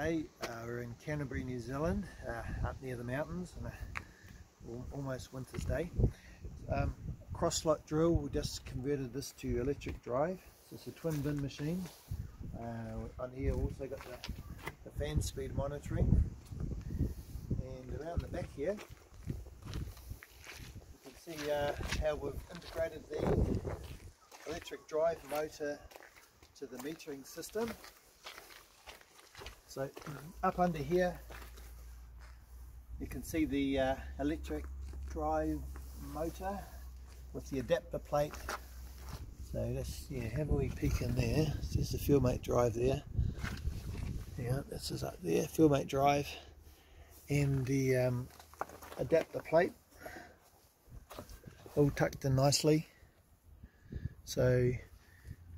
Hey, uh, we're in Canterbury, New Zealand, uh, up near the mountains on a almost winter's day. Um, cross drill, we just converted this to electric drive. So it's a twin bin machine. Uh, on here also got the, the fan speed monitoring. And around the back here, you can see uh, how we've integrated the electric drive motor to the metering system. So up under here you can see the uh, electric drive motor with the adapter plate. So let's yeah, have a wee peek in there. There's the FieldMate drive there. Yeah, this is up there, FieldMate drive. And the um, adapter plate all tucked in nicely. So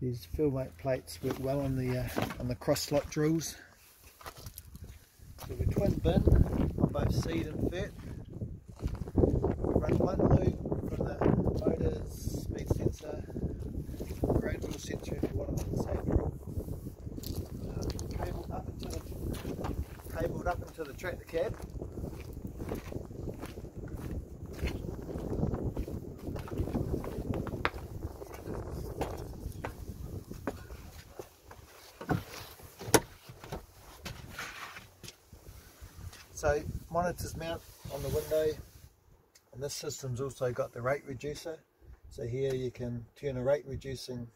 these FieldMate plates work well on the uh, on the cross slot drills. So we twin bin on both seed and fet. Run one loop from the motor's speed sensor, road wheel sensor if you want to drill. Uh, cabled up into the cabled up into the tractor cab. So monitors mount on the window and this system's also got the rate reducer. So here you can turn a rate reducing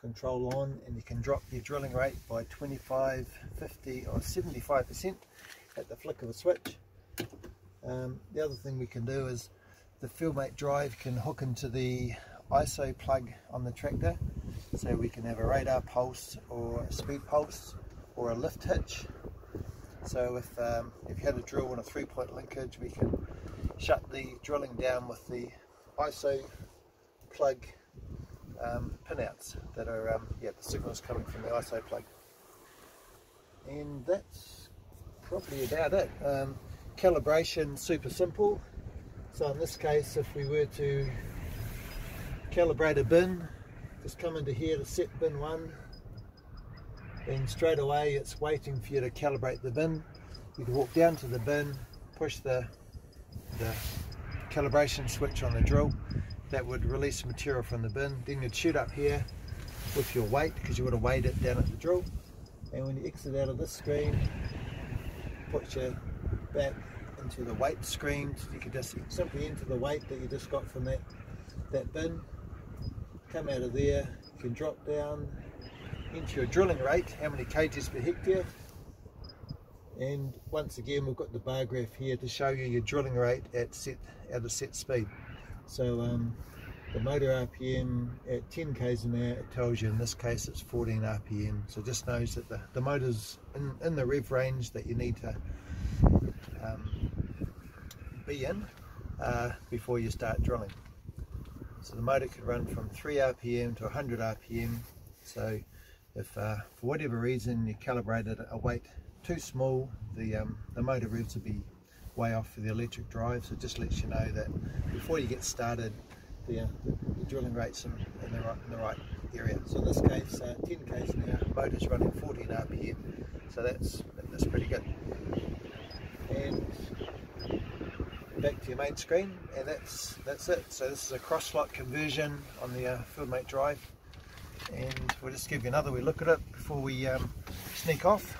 control on and you can drop your drilling rate by 25, 50 or 75% at the flick of a switch. Um, the other thing we can do is the FieldMate drive can hook into the ISO plug on the tractor so we can have a radar pulse or a speed pulse or a lift hitch so if, um, if you had a drill on a three point linkage, we can shut the drilling down with the ISO plug um, pinouts that are, um, yeah, the signals coming from the ISO plug. And that's probably about it. Um, calibration super simple. So in this case, if we were to calibrate a bin, just come into here to set bin one, then straight away it's waiting for you to calibrate the bin. You can walk down to the bin, push the, the calibration switch on the drill, that would release material from the bin. Then you'd shoot up here with your weight, because you would have weighed it down at the drill. And when you exit out of this screen, put your back into the weight screen. So you can just simply enter the weight that you just got from that, that bin, come out of there, you can drop down, into your drilling rate, how many kgs per hectare. And once again, we've got the bar graph here to show you your drilling rate at set at a set speed. So um, the motor RPM at 10 k's an hour, it tells you in this case it's 14 RPM. So just knows that the, the motor's in, in the rev range that you need to um, be in uh, before you start drilling. So the motor could run from 3 RPM to 100 RPM. So if uh, for whatever reason you calibrated a weight too small, the, um, the motor revs will be way off for the electric drive. So it just lets you know that before you get started, the, uh, the, drilling rate's in, in, the right, in the right area. So in this case, uh, 10 k's hour, motor's running 14 RPM. So that's, that's pretty good. And back to your main screen and that's that's it so this is a cross slot conversion on the uh, FieldMate drive and we'll just give you another wee look at it before we um, sneak off.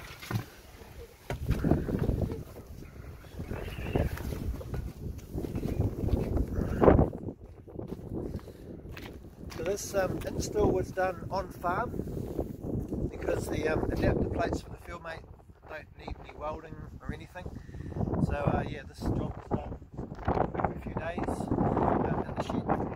So this um, install was done on farm because the um, adapter plates for the FieldMate don't need any welding or anything. So uh, yeah, this job was done a few days uh, in the shed.